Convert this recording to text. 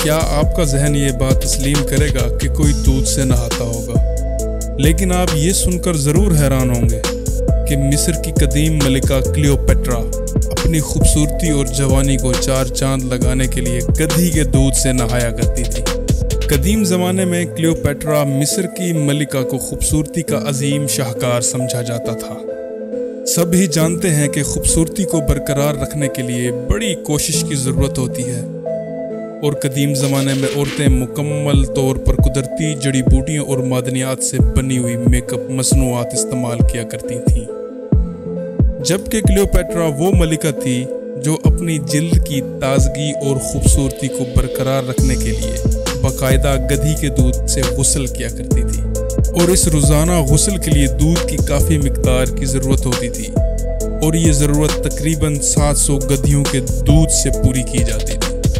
क्या आपका जहन ये बात तस्लीम करेगा कि कोई दूध से नहाता होगा? लेकिन आप ये सुनकर ज़रूर हैरान होंगे कि मिस्र की कदीम मलिका क्लियोपेट्रा अपनी खूबसूरती और जवानी को चार चाँद लगाने के लिए गधी के दूध से नहाया करती थी। कदीम ज़माने में क्लियोपेट्रा मिस्र की मलिका को खूबसूरती का अजीम शाहकार समझा जाता था। सभी जानते हैं कि खूबसूरती को बरकरार रखने के लिए बड़ी कोशिश की ज़रूरत होती है। और कदीम ज़माने में औरतें मुकम्मल तौर पर कुदरती जड़ी बूटियों और मादनियात से बनी हुई मेकअप मसनूआत इस्तेमाल किया करती थीं। जबकि क्लियोपेट्रा वो मलिका थी जो अपनी जिल्द की ताजगी और खूबसूरती को बरकरार रखने के लिए बाकायदा गधी के दूध से गसल किया करती थी। और इस रोज़ाना गसल के लिए दूध की काफ़ी मकदार की ज़रूरत होती थी। और ये ज़रूरत तकरीबन 700 गधियों के दूध से पूरी की जाती थी